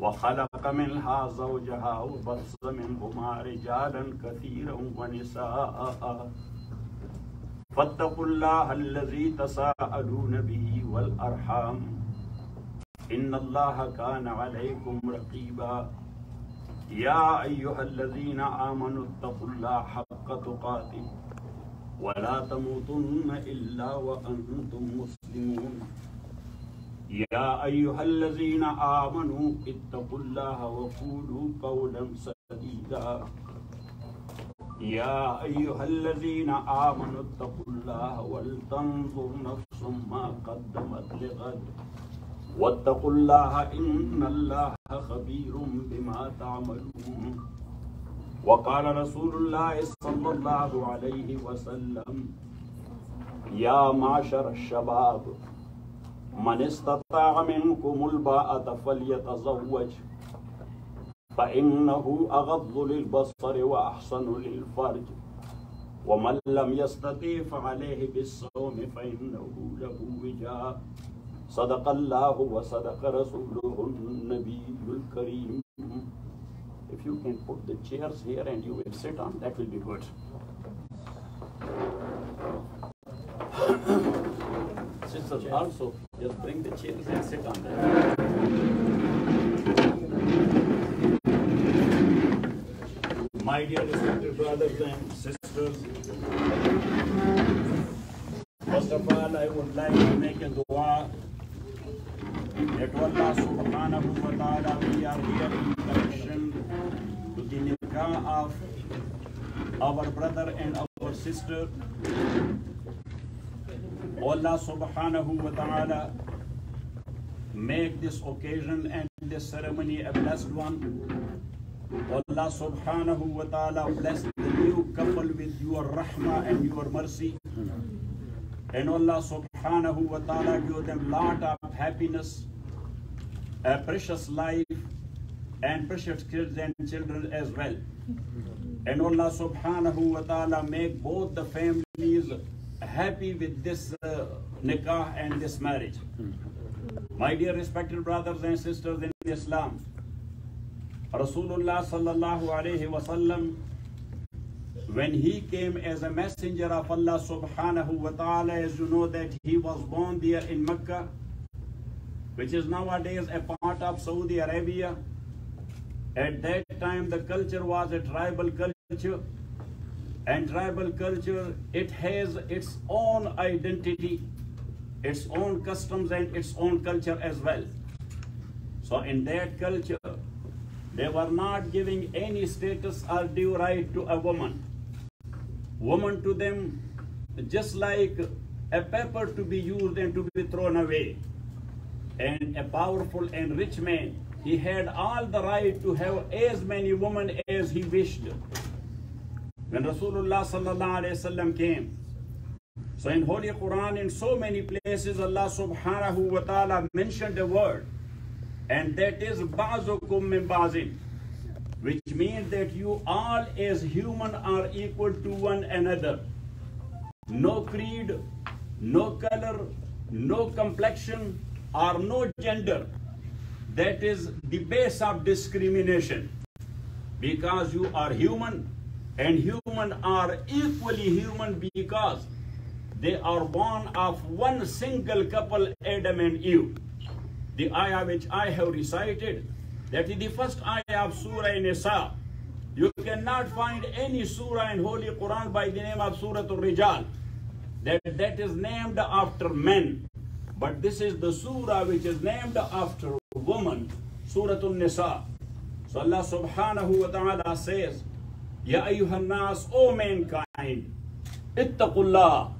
وخلق منها زوجها وبث منهما رجالا كثيرا ونساء. فاتقوا الله الذي تساءلون به والأرحام. إن الله كان عليكم رقيبا. يا أيها الذين آمنوا اتقوا الله حق تقاته ولا تموتن إلا وأنتم مسلمون. يا أيها الذين آمنوا اتقوا الله وقولوا قولا سديدا. يا أيها الذين آمنوا اتقوا الله ولتنظر نفس ما قدمت لغد. واتقوا الله إن الله خبير بما تعملون. وقال رسول الله صلى الله عليه وسلم يا معشر الشباب من استطاع منكم الباءة فليتزوج فإنه أغض للبصر وأحسن للفرج. ومن لم يستطيع فعليه بالصوم فإنه له وجاء. صدق الله وصدق رسوله النبي الكريم. If you can put the chairs here and you will sit on, that will be good. Sisters also, just bring the chairs and sit on them. My dear respected brothers and sisters, first of all, I would like to make a dua that Allah subhanahu wa ta'ala, we are here in connection to the nikah of our brother and our sister. Allah subhanahu wa ta'ala make this occasion and this ceremony a blessed one. Allah subhanahu wa ta'ala bless the new couple with your rahmah and your mercy. And Allah subhanahu wa ta'ala give them lot of happiness, a precious life, and precious kids and children as well. And Allah subhanahu wa ta'ala make both the families happy with this uh, nikah and this marriage. My dear respected brothers and sisters in Islam, Rasulullah sallallahu alayhi wasallam, when he came as a messenger of Allah subhanahu wa ta'ala, as you know that he was born there in Mecca, which is nowadays a part of Saudi Arabia. At that time, the culture was a tribal culture. And tribal culture, it has its own identity, its own customs, and its own culture as well. So, in that culture, they were not giving any status or due right to a woman. Woman to them, just like a pepper to be used and to be thrown away. And a powerful and rich man, he had all the right to have as many women as he wished. When Rasulullah sallallahu alaihi wasallam came, so in Holy Quran, in so many places, Allah subhanahu wa ta'ala mentioned a word, and that is ba'zukum min ba'zin, which means that you all as human are equal to one another. No creed, no color, no complexion, or no gender. That is the base of discrimination. Because you are human, and human are equally human because they are born of one single couple, Adam and Eve. The ayah which I have recited, that is the first ayah of Surah Nisa. You cannot find any surah in Holy Quran by the name of Surah Al-Rijal. That, that is named after men. But this is the surah which is named after woman, Surah Al-Nisa. So Allah subhanahu wa ta'ala says, Ya ayyuhan nas, O mankind, ittaqullah,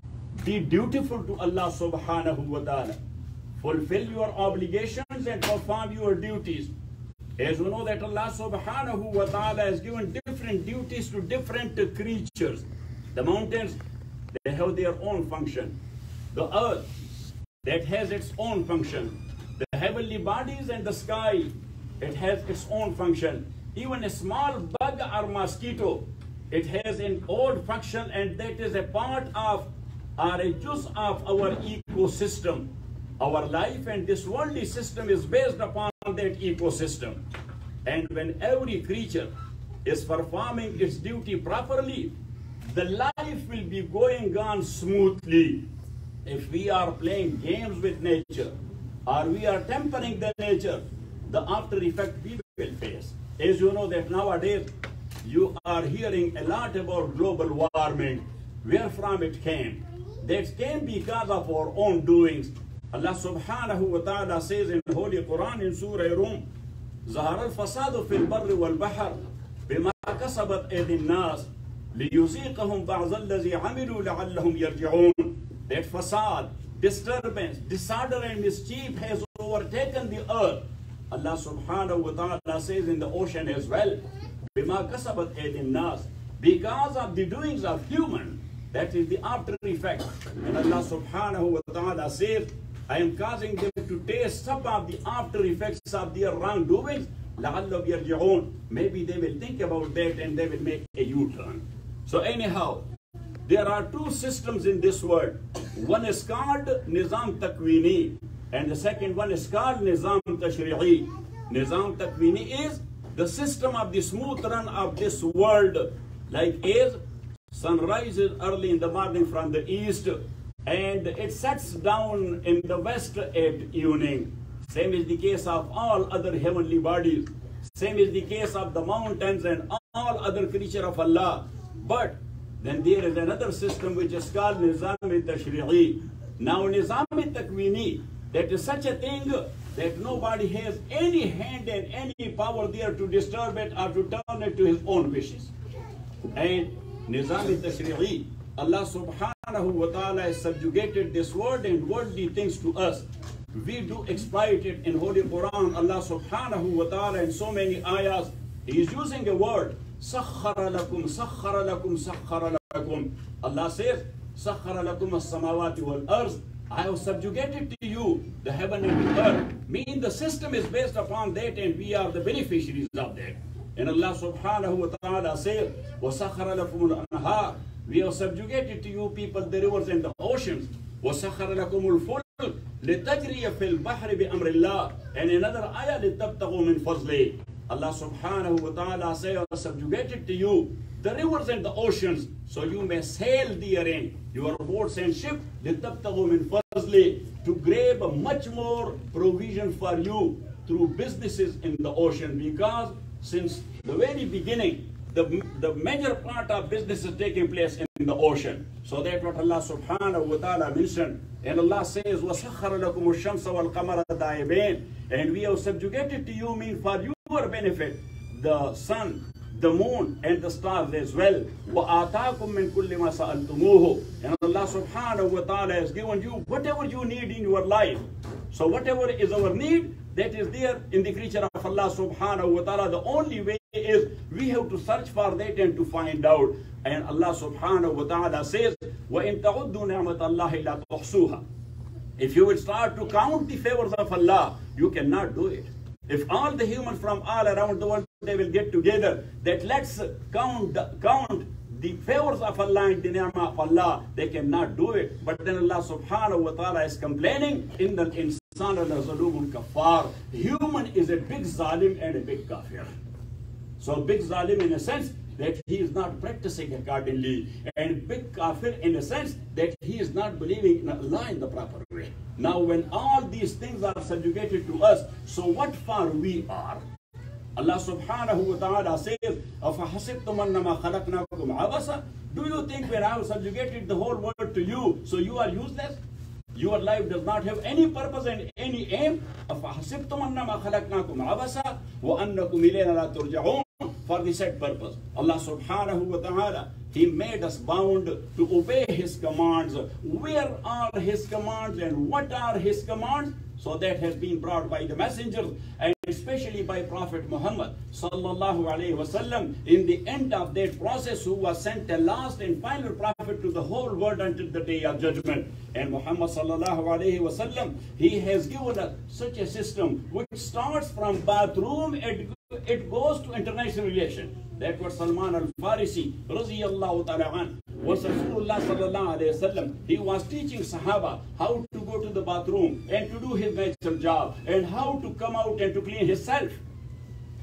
be dutiful to Allah subhanahu wa ta'ala. Fulfill your obligations and perform your duties. As we know that Allah subhanahu wa ta'ala has given different duties to different creatures. The mountains, they have their own function. The earth, that has its own function. The heavenly bodies and the sky, it has its own function. Even a small bug or mosquito, it has an old function and that is a part of or a juice of our ecosystem. Our life and this worldly system is based upon that ecosystem. And when every creature is performing its duty properly, the life will be going on smoothly. If we are playing games with nature or we are tempering the nature, the after effect we will face. As you know that nowadays you are hearing a lot about global warming, where from it came. That came because of our own doings. Allah subhanahu wa ta'ala says in Holy Quran in Surah Rum, ظهر الفساد في البر والبحر بما كسبت أيدي الناس ليذيقهم بعض الذي عملوا لعلهم يرجعون that facade, disturbance, disorder and mischief has overtaken the earth. Allah subhanahu wa ta'ala says in the ocean as well, بِمَا كَسَبَتْ أَيْدِي النَّاسِ Because of the doings of human, that is the after effect. And Allah subhanahu wa ta'ala says, I am causing them to taste some of the after effects of their wrongdoings. لَعَلَّهُمْ يَرْجِعُونَ Maybe they will think about that and they will make a U-turn. So anyhow, there are two systems in this world. One is called Nizam Takwini, and the second one is called Nizam Tashri'i. Nizam Takwini is the system of the smooth run of this world, like as sun rises early in the morning from the east and it sets down in the west at evening. Same is the case of all other heavenly bodies. Same is the case of the mountains and all other creatures of Allah. But then there is another system which is called Nizam Tashri'i. Now Nizam Takwini, that is such a thing that nobody has any hand and any power there to disturb it or to turn it to his own wishes. And Nizam Tashri'i, Allah subhanahu wa ta'ala has subjugated this word and worldly things to us. We do exploit it in Holy Quran. Allah subhanahu wa ta'ala in so many ayahs, He is using a word سخر لكم سخر لكم سخر لكم Allah says سخر لكم السماوات والأرض I have subjugated to you the heaven and the earth. Mean the system is based upon that and we are the beneficiaries of that. And Allah subhanahu wa ta'ala says, وَسَخَرَ لَكُمُ الْأَنْهَارِ We have subjugated to you people the rivers and the oceans. وَسَخَرَ لَكُمُ الْفُلْكِ لِتَجْرِيَ فِي الْبَحْرِ بِأَمْرِ اللَّهِ And another ayah لِتَبْتَغُوا مِنْ فَضْلِهِ Allah subhanahu wa ta'ala say, I subjugated to you the rivers and the oceans, so you may sail therein, your boats and ships, لِتَبْتَغُوا مِنْ فَضْلِهِ To grab a much more provision for you through businesses in the ocean, because since the very beginning, the, the major part of business is taking place in the ocean. So that's what Allah subhanahu wa ta'ala mentioned. And Allah says, وَسَخَّرَ لَكُمُ الشَّمْسَ وَالْقَمَرَ دَائِبَيْنِ And we have subjugated to you, mean for your benefit, the sun, the moon, and the stars as well. وَآتَاكُم مِّن كُلِّ مَا سَأَلْتُمُوهُ And Allah subhanahu wa ta'ala has given you whatever you need in your life. So whatever is our need, that is there in the creature of Allah subhanahu wa ta'ala. The only way is we have to search for that and to find out. And Allah subhanahu wa ta'ala says, وَإِن تَعُدُّوا نِعْمَةَ اللَّهِ لَا تُحْصُوهَا If you will start to count the favors of Allah, you cannot do it. If all the humans from all around the world, they will get together, that let's count, count the favors of Allah and the ni'mah of Allah, they cannot do it. But then Allah subhanahu wa ta'ala is complaining, in the insan al kafar. Human is a big zalim and a big kafir. So big zalim in a sense that he is not practicing accordingly. And big kafir in a sense that he is not believing in Allah in the proper way. Now when all these things are subjugated to us, so what for we are? Allah subhanahu wa ta'ala says, أَفَحَسِبْتُمْ أَنَّمَا خَلَقْنَاكُمْ عَبَسًا Do you think when I have subjugated the whole world to you, so you are useless? Your life does not have any purpose and any aim. أَفَحَسِبْتُمْ أَنَّمَا خَلَقْنَاكُمْ عَبَسًا وَأَنَّكُمْ إِلَيْنَا لَا تُرْجَعُونَ for the said purpose. Allah subhanahu wa ta'ala, He made us bound to obey His commands. Where are His commands and what are His commands? So that has been brought by the messengers and especially by Prophet Muhammad sallallahu alaihi wasallam in the end of that process who was sent the last and final prophet to the whole world until the day of judgment. And Muhammad sallallahu alaihi wasallam, he has given us such a system which starts from bathroom goes to international relation. That was Salman al-Farisi, wasallam. He was teaching Sahaba how to go to the bathroom and to do his natural job and how to come out and to clean himself.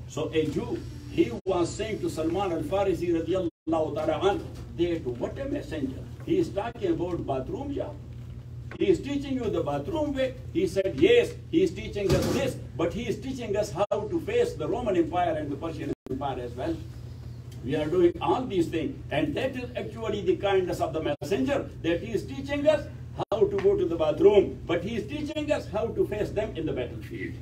So a Jew, he was saying to Salman al-Farisi that what a messenger. He is talking about bathroom job. He is teaching you the bathroom way. He said, yes, he is teaching us this, but he is teaching us how to face the Roman Empire and the Persian Empire as well. We are doing all these things. And that is actually the kindness of the messenger, that he is teaching us how to go to the bathroom, but he is teaching us how to face them in the battlefield.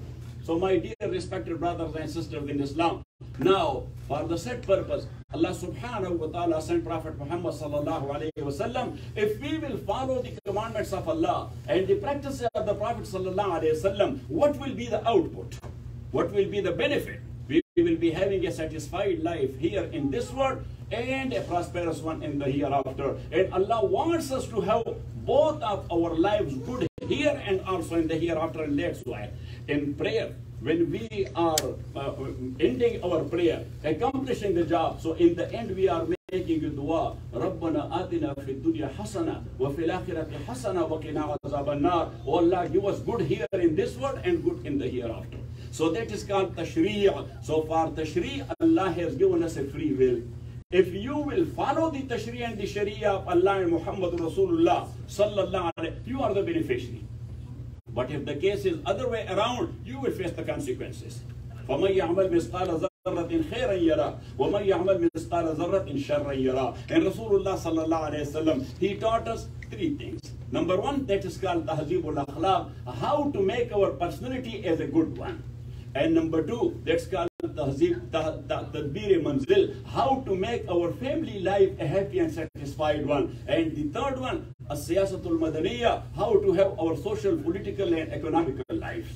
So my dear respected brothers and sisters in Islam, now for the set purpose, Allah subhanahu wa ta'ala sent Prophet Muhammad sallallahu alayhi wa sallam. If we will follow the commandments of Allah and the practices of the Prophet sallallahu alayhi wa sallam, what will be the output? What will be the benefit? We will be having a satisfied life here in this world and a prosperous one in the hereafter. And Allah wants us to have both of our lives good here and also in the hereafter. And that's why in prayer, when we are uh, ending our prayer, accomplishing the job, so in the end we are making a dua, رَبَّنَا آتِنَا فِي الدُّنْيا حَسَنًا وَفِي الْآخِرَةِ حَسَنًا وَقِنَا عَذَابَ النَّارِ Oh Allah, give us good here in this world and good in the hereafter. So that is called tashri'. So for tashri', Allah has given us a free will. If you will follow the tashri' and the sharia of Allah and Muhammad Rasulullah sallallahu alaihi, you are the beneficiary. But if the case is other way around, you will face the consequences. فَمَنْ يَعْمَلْ مِثْقَالَ ذَرَّةٍ خَيْرًا يَرَى وَمَنْ يَعْمَلْ مثقال ذَرَّةٍ شَرًّا يَرَى and Rasulullah sallallahu alayhi wasallam he taught us three things number one that is called tahzibul akhlaq how to make our personality as a good one and number two that's called how to make our family life a happy and satisfied one and the third one as-siyasatul madaniya how to have our social political and economical lives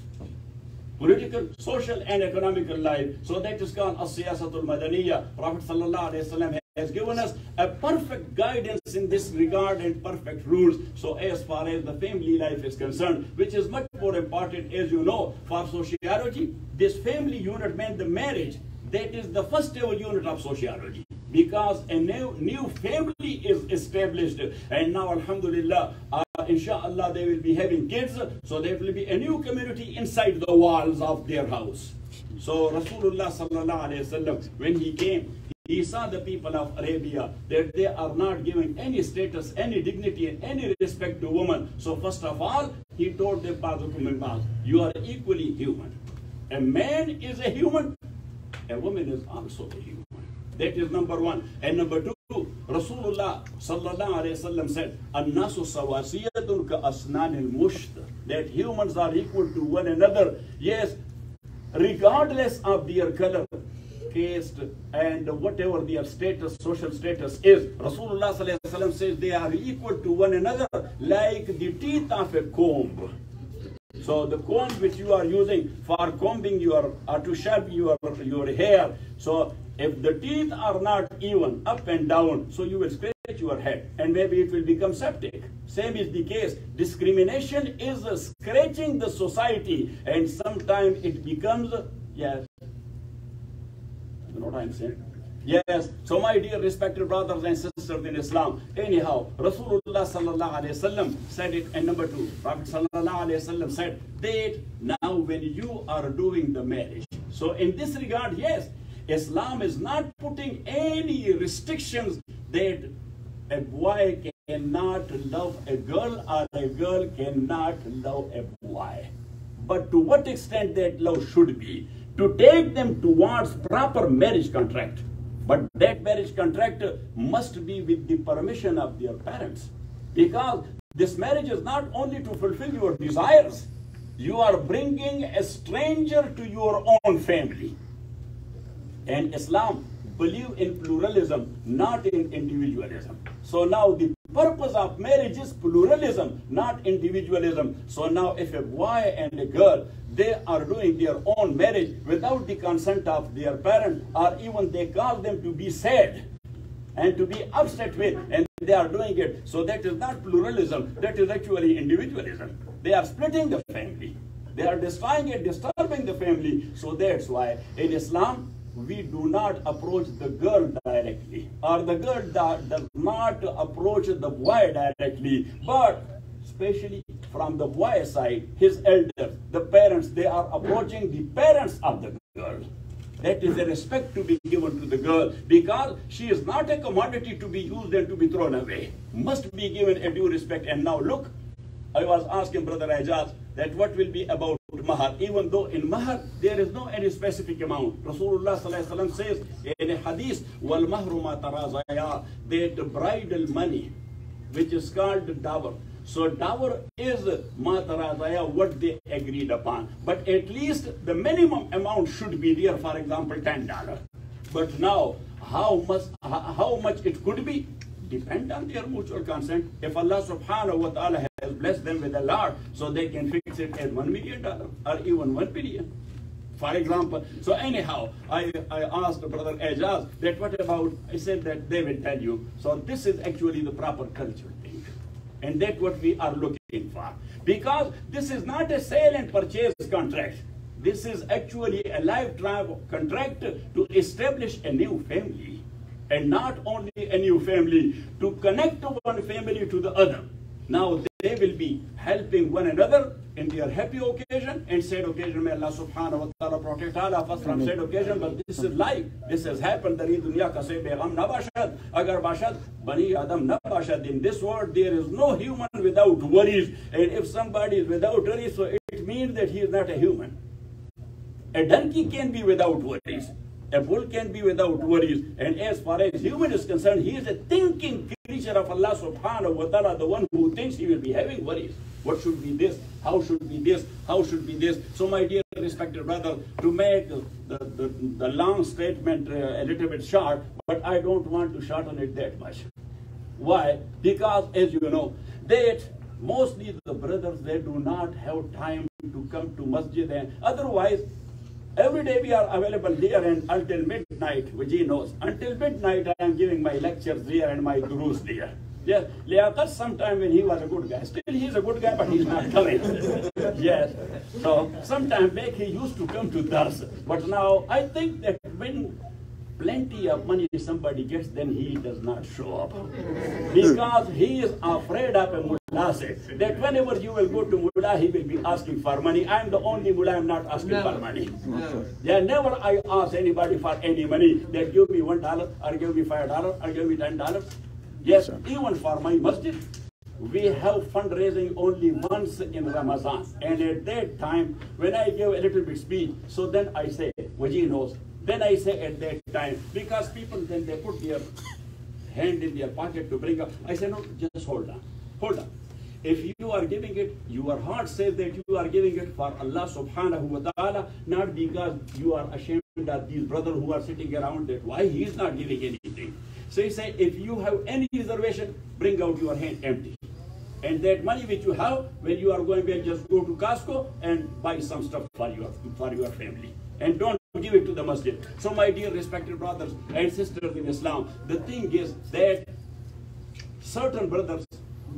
political, social, and economical life. So that is called as-siyasatul madaniya. Prophet sallallahu alaihi wasallam has given us a perfect guidance in this regard and perfect rules. So as far as the family life is concerned, which is much more important, as you know, for sociology, this family unit meant the marriage. That is the first ever unit of sociology because a new, new family is established and now alhamdulillah uh, inshallah they will be having kids so there will be a new community inside the walls of their house so rasulullah sallallahu alaihi wasallam when he came he saw the people of Arabia that they are not giving any status, any dignity, and any respect to women. So first of all, he told the them, you are equally human. A man is a human, a woman is also a human. That is number one. And number two, Rasulullah sallallahu alayhi wasallam said, "An-nasu sawasiyatun ka asnan al-musht." That humans are equal to one another. Yes, regardless of their color, caste, and whatever their status, social status is. Rasulullah says they are equal to one another like the teeth of a comb. So the comb which you are using for combing your or to shape your your hair. So if the teeth are not even up and down, so you will scratch your head and maybe it will become septic. Same is the case. Discrimination is scratching the society and sometimes it becomes yes. You know what I'm saying? Yes. So my dear respected brothers and sisters in Islam, anyhow, Rasulullah sallallahu alayhi wasallam said it, and number two, Prophet sallallahu alayhi wasallam said that now when you are doing the marriage, so in this regard, yes, Islam is not putting any restrictions that a boy cannot love a girl or a girl cannot love a boy. But to what extent that love should be? To take them towards proper marriage contract. But that marriage contract must be with the permission of their parents. Because this marriage is not only to fulfill your desires, you are bringing a stranger to your own family. And Islam believe in pluralism, not in individualism. So now the purpose of marriage is pluralism, not individualism. So now if a boy and a girl, they are doing their own marriage without the consent of their parent, or even they call them to be sad and to be upset with, and they are doing it. So that is not pluralism, that is actually individualism. They are splitting the family. They are destroying it, disturbing the family. So that's why in Islam, we do not approach the girl directly, or the girl does not approach the boy directly, but especially from the boy side, his elders, the parents, they are approaching the parents of the girl. That is a respect to be given to the girl because she is not a commodity to be used and to be thrown away. Must be given a due respect. And now look, I was asking Brother Ajaz that what will be about mahar, even though in mahar there is no any specific amount. Rasulullah says in a hadith, wal mahru ma that bridal money, which is called dower, so dower is matarazaya, what they agreed upon. But at least the minimum amount should be there, for example, $10. But now, how much, how much it could be, depend on their mutual consent. If Allah subhanahu wa ta'ala has blessed them with a lot, so they can fix it at $1 million or even 1 billion. For example, so anyhow, I, I asked Brother Ajaz that what about, I said that they will tell you. So this is actually the proper culture. And that's what we are looking for. Because this is not a sale and purchase contract. This is actually a lifetime contract to establish a new family. And not only a new family, to connect one family to the other. Now they will be helping one another in their happy occasion and sad occasion. May Allah subhanahu wa ta'ala protect all of us from sad occasion. But this is life. This has happened. Dari dunya ka se begam na bashad. Agar bashad, bani adam na bashad. In this world, there is no human without worries. And if somebody is without worries, so it means that he is not a human. A donkey can be without worries. A bull can't be without worries. And as far as human is concerned, he is a thinking creature of Allah subhanahu wa ta'ala, the one who thinks he will be having worries. What should be this? How should be this? How should be this? So my dear respected brother, to make the, the, the long statement uh, a little bit short, but I don't want to shorten it that much. Why? Because as you know, that mostly the brothers, they do not have time to come to masjid and otherwise Every day we are available here and until midnight, Vijay knows. Until midnight I am giving my lectures here and my gurus there. Yes, Liaqat sometime when he was a good guy. Still he's a good guy, but he's not coming. yes. So sometime back he used to come to Dars. But now I think that when plenty of money somebody gets, then he does not show up. Hmm. Because he is afraid of a mullah that whenever you will go to mullah, he will be asking for money. I am the only mullah, I am not asking never. for money. Never. Yeah, never I ask anybody for any money They give me one dollar or give me five dollars or give me ten dollars. Yes, even for my masjid, we have fundraising only once in Ramadan. And at that time, when I give a little bit speech, so then I say, Waji knows, then I say at that time, because people then they put their hand in their pocket to bring up. I say, no, just hold on. Hold on. If you are giving it, your heart says that you are giving it for Allah subhanahu wa ta'ala, not because you are ashamed of these brothers who are sitting around that why he is not giving anything. So he said, if you have any reservation, bring out your hand empty. And that money which you have, when you are going there, just go to Costco and buy some stuff for your, for your family. And don't give it to the masjid. So my dear respected brothers and sisters in Islam, the thing is that certain brothers,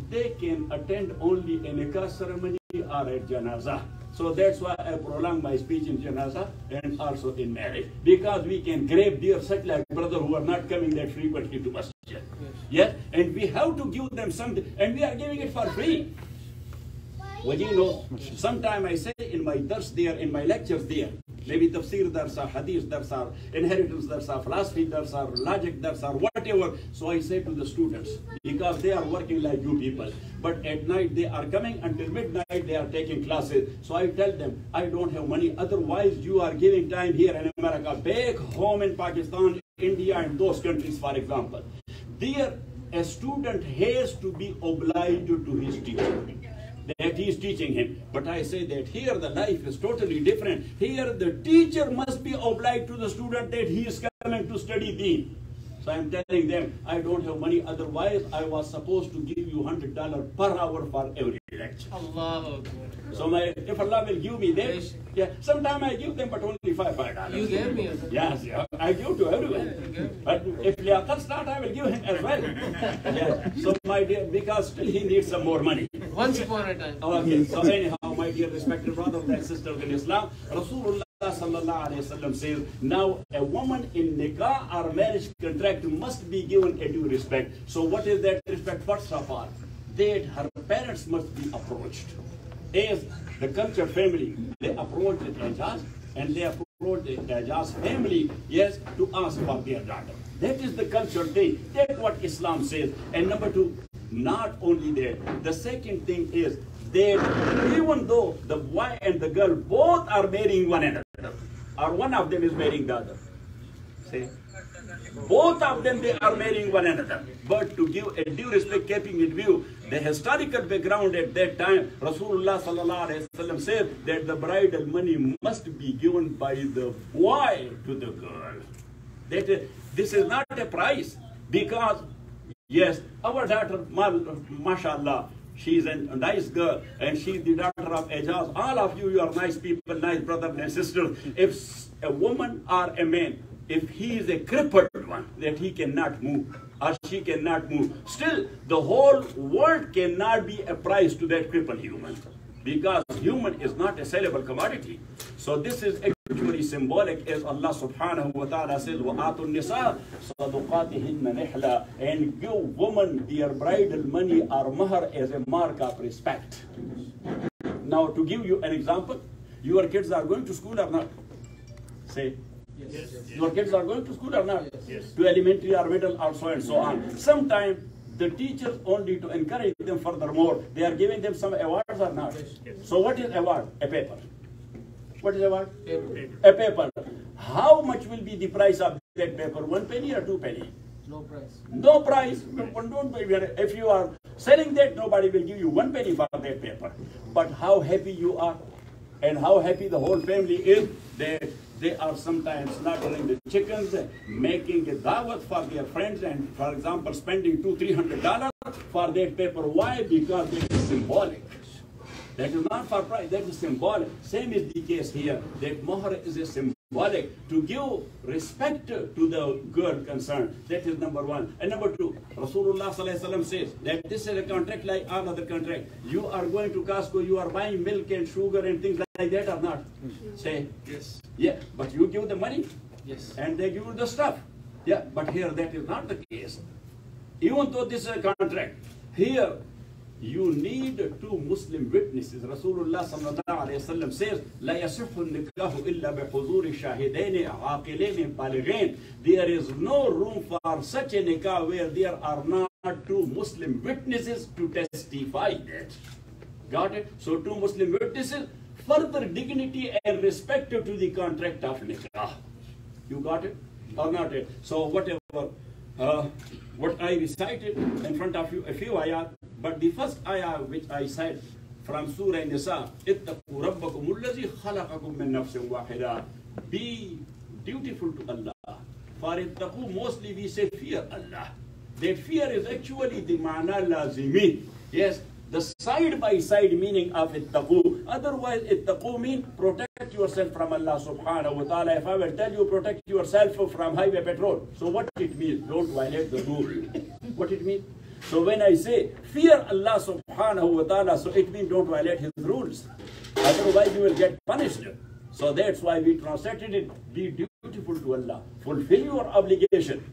they can attend only a nikah ceremony or a janazah. So that's why I prolong my speech in janazah and also in marriage. Because we can grab dear such like brother who are not coming that frequently to masjid. Yes. yes? And we have to give them something and we are giving it for free. Well, you know, sometime I say in my dars there, in my lectures there, maybe tafsir dars or hadith dars or inheritance dars or philosophy dars or logic dars or whatever. So I say to the students, because they are working like you people, but at night they are coming until midnight, they are taking classes. So I tell them, I don't have money, otherwise you are giving time here in America, back home in Pakistan, India and those countries, for example. There, a student has to be obliged to his teacher that he is teaching him. But I say that here the life is totally different. Here the teacher must be obliged to the student that he is coming to study deen. So I'm telling them, I don't have money, otherwise I was supposed to give you $100 per hour for every lecture. Allah So my, if Allah will give me that, yeah, sometimes I give them, but only five, five dollars. You gave me. Yes, yeah, I give to everyone. But if Liaqat start, I will give him as well. yeah. So my dear, because still he needs some more money. Once upon a time. Okay, so anyhow, my dear respected brothers and sisters in Islam, Rasulullah sallallahu says, now a woman in nikah or marriage contract must be given a due respect. So what is that respect? First of all, that her parents must be approached. As the culture family, they approach the Ijaz and they approach the Ijaz family, yes, to ask for their daughter. That is the culture thing. That's what Islam says. And number two, not only that, the second thing is that even though the boy and the girl both are marrying one another, or one of them is marrying the other, see, both of them they are marrying one another. But to give a due respect, keeping in view the historical background at that time, Rasulullah sallallahu said that the bridal money must be given by the boy to the girl. That uh, this is not a price because yes, our daughter, mashallah, she is a nice girl and she is the daughter of Ejaz. All of you, you are nice people, nice brothers and sisters. If a woman or a man if he is a crippled one, that he cannot move or she cannot move, still the whole world cannot be a prize to that crippled human because human is not a sellable commodity. So this is actually symbolic as Allah subhanahu wa ta'ala says, وَآتُوا النِّسَاءَ صَدُقَاتِهِنَّ نِحْلًا And give woman their bridal money or mahar as a mark of respect. Now to give you an example, your kids are going to school or not? Say, Yes. Your kids are going to school or not? Yes. To elementary or middle or so and so on. Sometimes the teachers only to encourage them furthermore, they are giving them some awards or not? Yes. So what is award? A paper. What is award? Paper. A paper. How much will be the price of that paper? One penny or two penny? No price. No price. Don't, if you are selling that, nobody will give you one penny for that paper. But how happy you are and how happy the whole family is that they are sometimes slaughtering the chickens, making a dawat for their friends, and for example, spending two, three hundred dollars for that paper. Why? Because it is symbolic. That is not for price, that is symbolic. Same is the case here, that mohar is a symbolic to give respect to the girl concerned. That is number one. And number two, Rasulullah says that this is a contract like all other contract. You are going to Costco, you are buying milk and sugar and things like that or not? Say, yes. Yeah, but you give the money. Yes. And they give you the stuff. Yeah, but here that is not the case. Even though this is a contract, here you need two Muslim witnesses. Rasulullah sallallahu alayhi wasallam says, لا يصح النكاح إلا بحضور شاهدين عاقلين بالغين. There is no room for such a nikah where there are not two Muslim witnesses to testify that. Got it? So two Muslim witnesses, further dignity and respect to the contract of nikah. You got it? Or not it? So whatever uh, what I recited in front of you, a few ayat, but the first ayah which I said from Surah Nisa, اتقوا ربكم الذي خلقكم من نفس واحدة. Be dutiful to Allah. For اتقوا mostly we say fear Allah. That fear is actually the ma'na lazimi. Yes, the side by side meaning of ittaqu. Otherwise, ittaqu mean protect yourself from Allah subhanahu wa ta'ala. If I will tell you protect yourself from highway patrol, so what it means? Don't violate the rule. what it means? So when I say fear Allah subhanahu wa ta'ala, so it means don't violate his rules. Otherwise you will get punished. So that's why we translated it, be dutiful to Allah. Fulfill your obligation.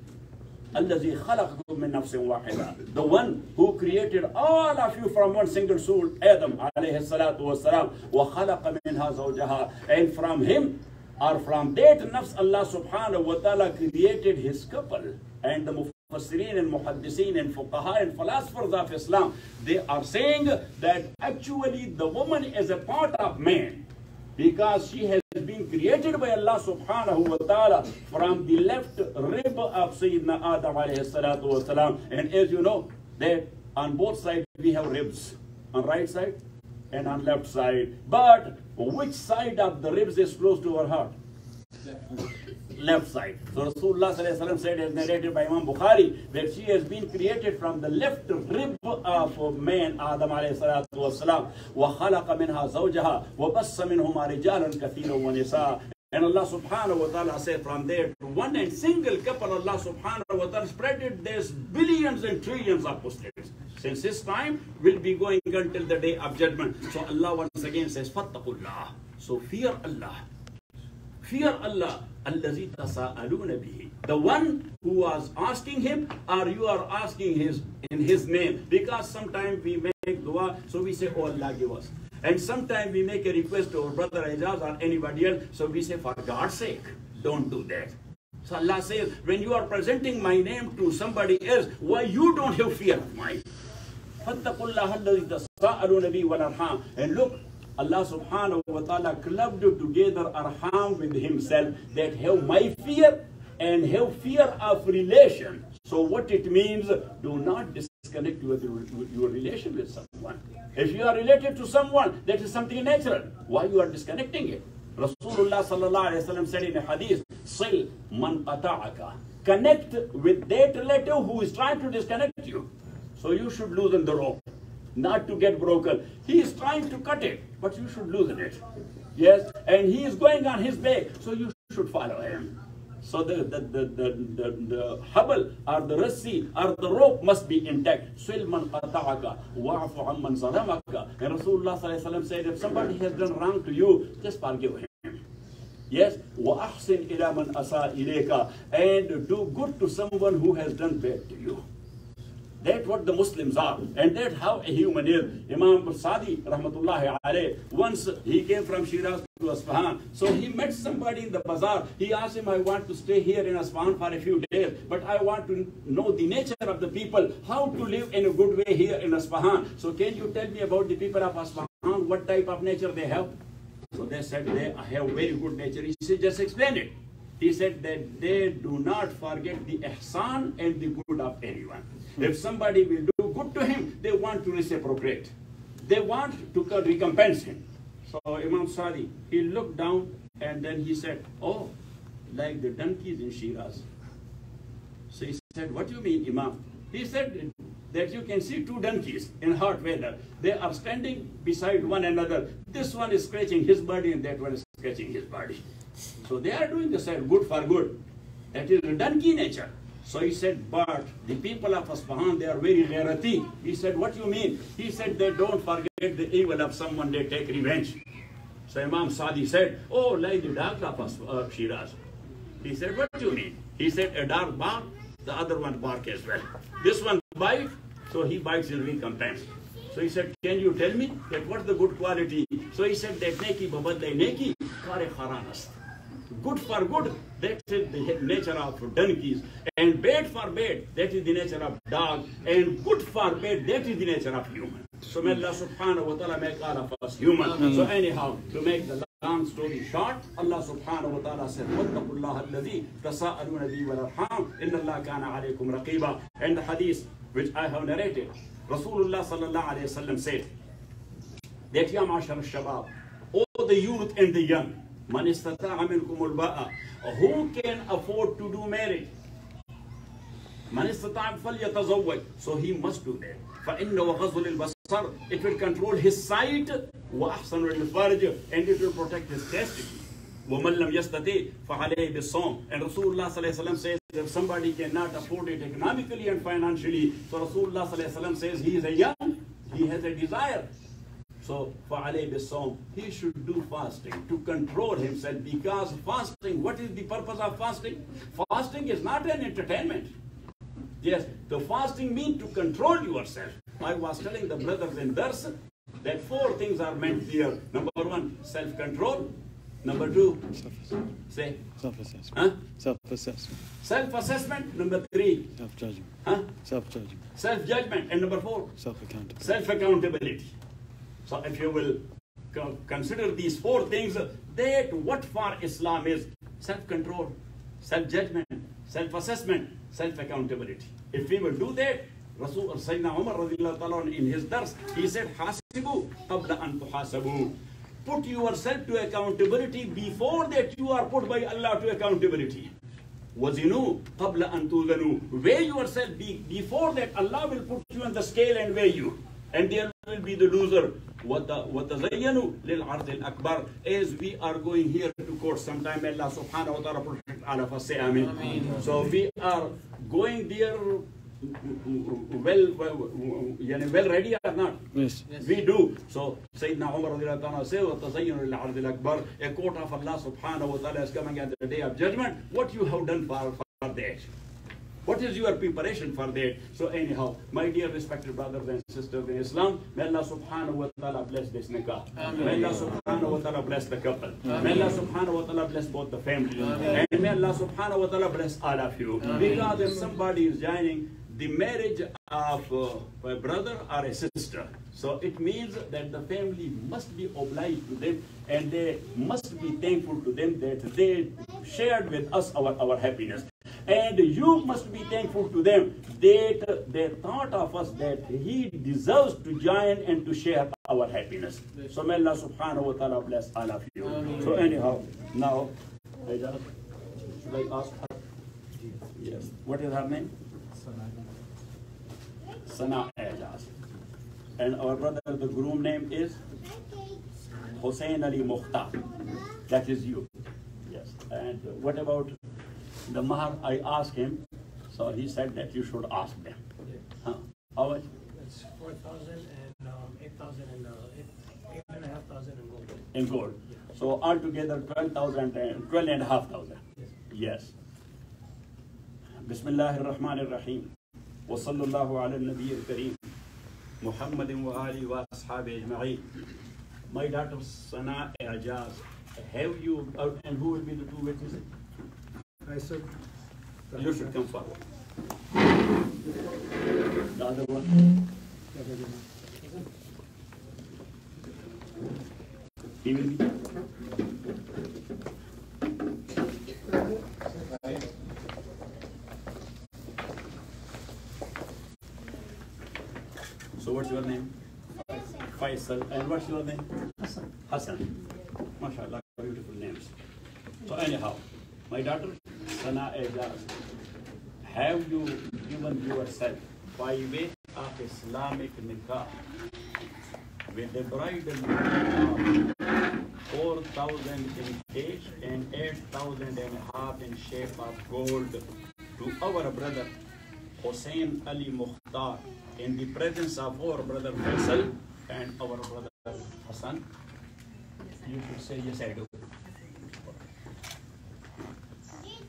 الذي خلقكم من نفس واحدة the one who created all of you from one single soul Adam عليه الصلاة والسلام وخلق منها زوجها and from him or from that nafs Allah subhanahu wa ta'ala created his couple and the mufassirin and muhaddisin and fuqaha and philosophers of Islam they are saying that actually the woman is a part of man because she has created by Allah subhanahu wa ta'ala from the left rib of Sayyidina Adam alayhi salatu wa salam. And as you know, that on both sides we have ribs, on right side and on left side. But which side of the ribs is close to our heart? left side. So Rasulullah sallallahu alaihi wasallam said, as narrated by Imam Bukhari, that she has been created from the left rib of man, Adam alayhi salatu wasalam. وَخَلَقَ مِنْهَا زَوْجَهَا وَبَصَّ مِنْهُمَا رِجَالًا كَثِيرًا وَنِسَاءً and Allah subhanahu wa ta'ala said from there to one and single couple Allah subhanahu wa ta'ala spread it there's billions and trillions of Muslims. Since his time will be going until the day of judgment. So Allah once again says, Fattaqullah. So fear Allah. Fear Allah. Allazi tasa'aluna bihi. The one who was asking him or you are asking his in his name. Because sometimes we make dua, so we say, oh Allah give us. And sometimes we make a request to our brother Ajaz or anybody else, so we say, for God's sake, don't do that. So Allah says, when you are presenting my name to somebody else, why you don't have fear of mine? And look, Allah subhanahu wa ta'ala clubbed together arham with himself that have my fear and have fear of relation. So what it means, do not disconnect your, your relation with someone. If you are related to someone, that is something natural. Why you are disconnecting it? Rasulullah sallallahu alayhi wa said in a hadith, Sil man qata'aka. Connect with that relative who is trying to disconnect you. So you should loosen the rope, not to get broken. He is trying to cut it, but you should loosen it. Yes, and he is going on his way, so you should follow him. So the, the, the, the, the, the habl or the Rassi or the rope must be intact. Silman qata'aka wa'afu amman zalamaka. And Rasulullah said, if somebody has done wrong to you, just forgive him. Yes, وَأَحْسِنْ إِلَى مَنْ أَسَى إِلَيْكَ And do good to someone who has done bad to you. That's what the Muslims are. And that's how a human is. Imam Sadi, rahmatullahi alayh, once he came from Shiraz to Asfahan. So he met somebody in the bazaar. He asked him, I want to stay here in Asfahan for a few days, but I want to know the nature of the people, how to live in a good way here in Asfahan. So can you tell me about the people of Asfahan, what type of nature they have? So they said they have very good nature. He said, just explain it. He said that they do not forget the ihsan and the good of anyone. Hmm. If somebody will do good to him, they want to reciprocate. They want to recompense him. So Imam Sadi, he looked down and then he said, oh, like the donkeys in Shiraz. So he said, what do you mean, Imam? He said that you can see two donkeys in hot weather. They are standing beside one another. This one is scratching his body and that one is scratching his body. So they are doing the same, good for good. That is donkey nature. So he said, but the people of Asfahan, they are very ghairati. He said, what do you mean? He said, they don't forget the evil of someone, they take revenge. So Imam Sadi said, oh, like the dog of uh, Shiraz. He said, what do you mean? He said, a dog bark, the other one bark as well. This one bite, so he bites in recompense. So he said, can you tell me that what's the good quality? So he said that neki babadle neki kare kharanas. Good for good, that is the nature of donkeys. And bad for bad, that is the nature of dog. And good for bad, that is the nature of human. So may Allah subhanahu wa ta'ala make all of us human. So anyhow, to make the long story short, Allah subhanahu wa ta'ala said, وَاتَّقُوا اللَّهَ الَّذِي تَسَاءَلُونَ بِهِ وَالْأَرْحَامَ إِنَّ اللَّهَ كَانَ عَلَيْكُمْ رَقِيبًا And the hadith which I have narrated, Rasulullah sallallahu alayhi wa sallam said, that ya ma'ashar al-shabab, all the youth and the young, man istata'a minkum al-ba'a, who can afford to do marriage? Man istata'a falyatazawwaj, so he must do that. فإنه غض للبصر, it will control his sight, وأحسن للفرج, and it will protect his chastity. ومن لم يستطيع فعليه بالصوم and Rasulullah صلى الله عليه وسلم says if somebody cannot afford it economically and financially so Rasulullah صلى الله عليه وسلم says he is a young he has a desire so فعليه بالصوم he should do fasting to control himself because fasting what is the purpose of fasting fasting is not an entertainment yes the fasting means to control yourself I was telling the brothers in Dars that four things are meant here number one self-control Number two, say, Self-assessment. huh? Self-assessment. Self-assessment. Number three, Self-judgment. huh? Self-judgment. Self-judgment. And number four, Self-accountability. self-accountability. So if you will consider these four things, that what for Islam is self-control, self-judgment, self-assessment, self-accountability. If we will do that, Rasul Sayyidina Umar in his dars, he said, Hasibu qabla an tuhasabu. Put yourself to accountability before that you are put by Allah to accountability. Wazinu qabla an tuzanu. Weigh yourself before that Allah will put you on the scale and weigh you. And there will be the loser. وَتَزَيَّنُوا لِلْعَرْضِ الْأَكْبَرِ As we are going here to court sometime, Allah subhanahu wa ta'ala protect all of us. Say Ameen. Ameen. So we are going there well, well, يعني well ready or not? Yes. Yes. We do. So Sayyidina Umar radiallahu ta'ala said, وَتَزَيَّنُوا لِلْعَرْضِ الْأَكْبَرِ A court of Allah subhanahu wa ta'ala is coming at the day of judgment. What you have done for, for that? What is your preparation for that? So anyhow, my dear respected brothers and sisters in Islam, may Allah subhanahu wa ta'ala bless this nikah. Ameen. May Allah subhanahu wa ta'ala bless the couple. May Allah subhanahu wa ta'ala bless both the family. Ameen. And may Allah subhanahu wa ta'ala bless all of you. Because if somebody is joining the marriage of uh, a brother or a sister, so it means that the family must be obliged to them and they must be thankful to them that they shared with us our, our happiness. And you must be thankful to them that they thought of us that he deserves to join and to share our happiness. So may Allah subhanahu wa ta'ala bless all of you. So anyhow, now, should I ask her? Yes. What is her name? Sana Ejaz. And our brother, the groom name is Hussein Ali Mukhtar. That is you. Yes. And what about the Mahar, I asked him, so he said that you should ask them. Yeah. Huh? How much? It's 4,000 and um, 8,000 and uh, 8,500 8, in gold. In gold. Yeah. So altogether 12,000 and 12. Yes. yes. بسم الله الرحمن الرحيم وصلى الله على النبي الكريم محمد وآله وأصحابه أجمعين My daughter Sana Ejaz, have you, uh, and who will be the two witnesses? I said. You should come forward. The other one? He. So what's your name? Faisal. And what's your name? Hassan. Hassan. MashaAllah, beautiful names. So anyhow, my daughter Have you given yourself by way of Islamic nikah with the bridal of 4,000 in cash and 8,000 and a half in shape of gold to our brother Hussein Ali Mukhtar in the presence of our brother Faisal and our brother Hassan? You should say yes, I do.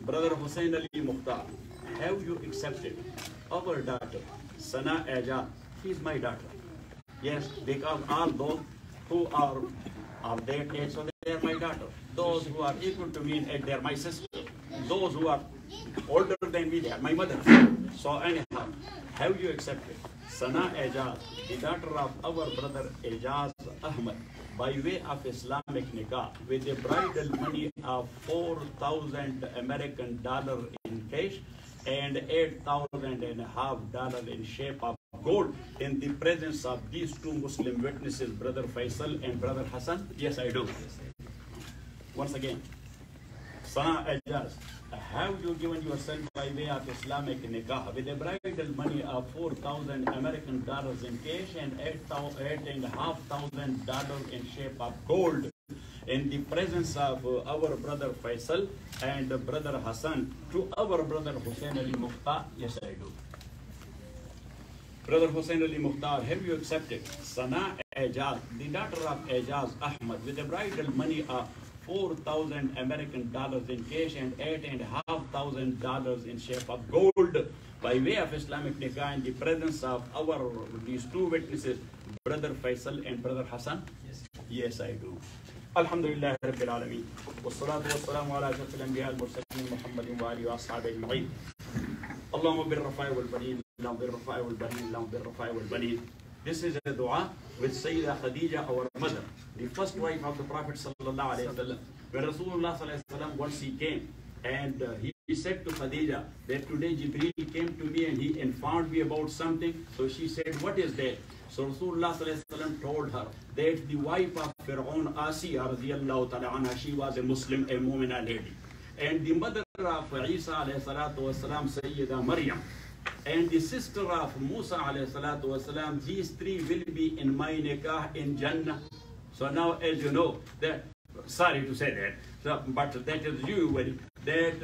Brother Hussein Ali Mukhtar, have you accepted our daughter, Sana Aja? She is my daughter. Yes, because all those who are of that age, so they are my daughter. Those who are equal to me in age, they are my sister. Those who are older than me, they are my mother. So anyhow, have you accepted Sana Ejaz, the daughter of our brother Ejaz Ahmad, by way of Islamic nikah with the bridal money of 4,000 American dollar in cash and 8,000 and a half dollar in shape of gold in the presence of these two Muslim witnesses, brother Faisal and brother Hassan? Yes, I do. Once again, Sana Ejaz, have you given yourself by way of Islamic nikah with a bridal money of 4,000 American dollars in cash and 8,500 dollars in shape of gold in the presence of our brother Faisal and brother Hassan to our brother Hussein Ali Mukhtar? Yes, I do. Brother Hussein Ali Mukhtar, have you accepted Sana Ejaz, the daughter of Ejaz Ahmad, with a bridal money of 4,000 American dollars in cash and eight and a half thousand dollars in shape of gold by way of Islamic nikah in the presence of our these two witnesses, brother Faisal and brother Hassan? Yes. Yes, I do. الحمد لله رب العالمين والصلاة والسلام على أشرف الأنبياء المرسلين محمد وآله وأصحابه أجمعين اللهم بالرفاع والبنين اللهم بالرفاع والبنين اللهم بالرفاع والبنين This is a dua with Sayyida Khadija, our mother, the first wife of the Prophet sallallahu alaihi wasallam. When Rasulullah sallallahu alaihi wasallam once he came and uh, he She said to Khadija that today Jibreel came to me and he informed me about something. So she said, What is that? So Rasulullah sallallahu alaihi wasallam told her that the wife of Fir'aun Asiya radiallahu ta'ala anha, she was a Muslim, a Mu'mina lady. And the mother of Isa alayhi salatu wasalam, Sayyida Maryam, and the sister of Musa alayhi salatu wasalam, these three will be in my nikah in Jannah. So now as you know, that sorry to say that, so, but that is you when that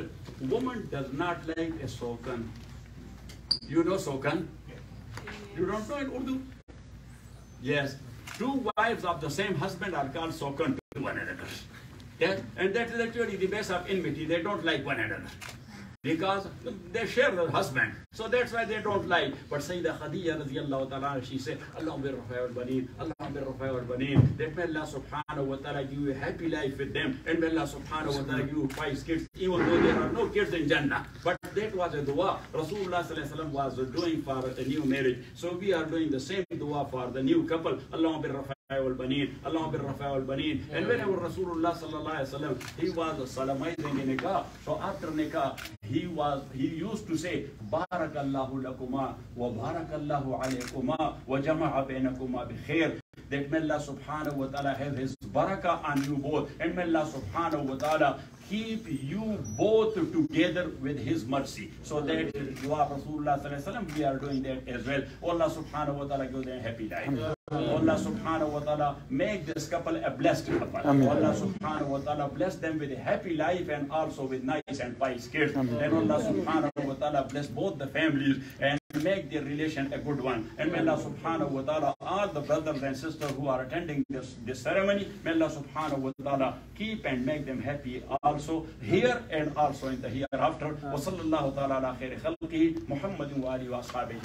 woman does not like a sokan. You know sokan? You don't know in Urdu? Yes. Two wives of the same husband are called sokan to one another. Yeah? And that is actually the base of enmity. They don't like one another. Because they share the husband. So that's why they don't like. But Sayyidah Khadija radiallahu ta'ala, she said, Allahumma bi al baneen, Allahumma bi al baneen. That may Allah subhanahu wa ta'ala give you a happy life with them. And may Allah subhanahu wa ta'ala give you five kids, even though there are no kids in Jannah. But that was a dua Rasulullah sallallahu was doing for a new marriage. So we are doing the same dua for the new couple. Allahumma bi والبنين اللهم بالرفاع والبنين and whenever Rasulullah sallallahu alaihi wasallam he was salamizing in nikah so after nikah he was he used to say barakallahu lakuma wa barakallahu alaykuma wa jama'a bainakuma bi khair that may Allah subhanahu wa ta'ala have his barakah on you both and may Allah subhanahu wa ta'ala keep you both together with his mercy. So that dua Rasulullah sallallahu alaihi wasallam, we are doing that as well. Allah subhanahu wa ta'ala give them happy life. Oh, Allah subhanahu wa ta'ala make this couple a blessed couple. Amen. Oh, Allah subhanahu wa ta'ala bless them with a happy life and also with nice and wise kids. Amen. And Allah subhanahu wa ta'ala bless both the families and make their relation a good one. And may Allah subhanahu wa ta'ala all the brothers and sisters who are attending this, this ceremony, may Allah subhanahu wa ta'ala keep and make them happy also here and also in the hereafter. Wa sallallahu ta'ala ala khairi khalqihi Muhammadin wa alihi wa ashabihi